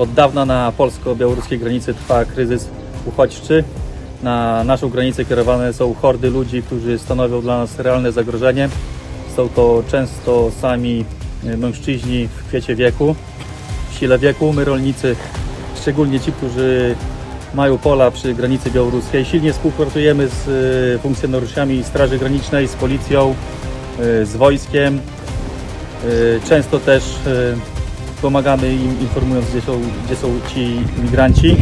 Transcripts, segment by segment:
Od dawna na polsko-białoruskiej granicy trwa kryzys uchodźczy. Na naszą granicę kierowane są hordy ludzi, którzy stanowią dla nas realne zagrożenie. Są to często sami e, mężczyźni w kwiecie wieku, w sile wieku. My rolnicy, szczególnie ci, którzy mają pola przy granicy białoruskiej, silnie współpracujemy z e, funkcjonariuszami Straży Granicznej, z policją, e, z wojskiem. Często też pomagamy im informując, gdzie są, gdzie są ci migranci.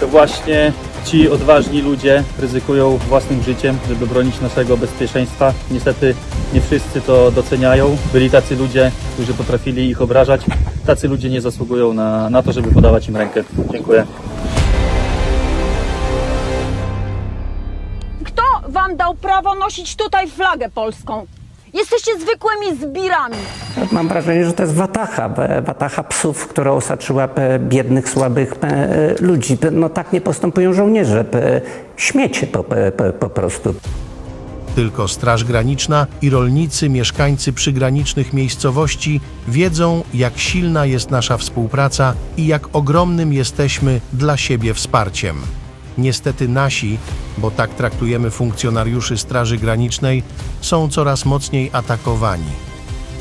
To właśnie ci odważni ludzie ryzykują własnym życiem, żeby bronić naszego bezpieczeństwa. Niestety nie wszyscy to doceniają. Byli tacy ludzie, którzy potrafili ich obrażać. Tacy ludzie nie zasługują na, na to, żeby podawać im rękę. Dziękuję. Kto wam dał prawo nosić tutaj flagę polską? Jesteście zwykłymi zbirami. Mam wrażenie, że to jest watacha, watacha psów, która osaczyła biednych, słabych ludzi. No tak nie postępują żołnierze. Śmiecie po, po, po prostu. Tylko Straż Graniczna i rolnicy, mieszkańcy przygranicznych miejscowości wiedzą, jak silna jest nasza współpraca i jak ogromnym jesteśmy dla siebie wsparciem. Niestety nasi, bo tak traktujemy funkcjonariuszy Straży Granicznej, są coraz mocniej atakowani.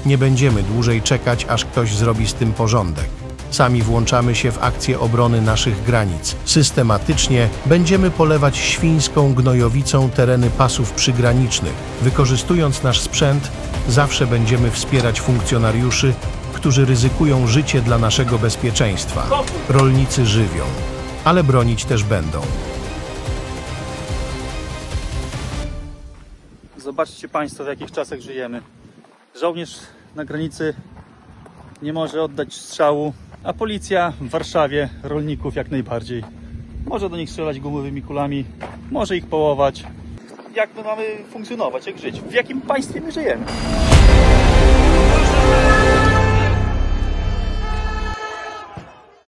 Nie będziemy dłużej czekać, aż ktoś zrobi z tym porządek. Sami włączamy się w akcję obrony naszych granic. Systematycznie będziemy polewać świńską gnojowicą tereny pasów przygranicznych. Wykorzystując nasz sprzęt, zawsze będziemy wspierać funkcjonariuszy, którzy ryzykują życie dla naszego bezpieczeństwa. Rolnicy żywią, ale bronić też będą. Zobaczcie Państwo, w jakich czasach żyjemy. Żołnierz na granicy nie może oddać strzału, a policja w Warszawie rolników jak najbardziej. Może do nich strzelać gumowymi kulami, może ich połować. Jak my mamy funkcjonować, jak żyć? W jakim państwie my żyjemy?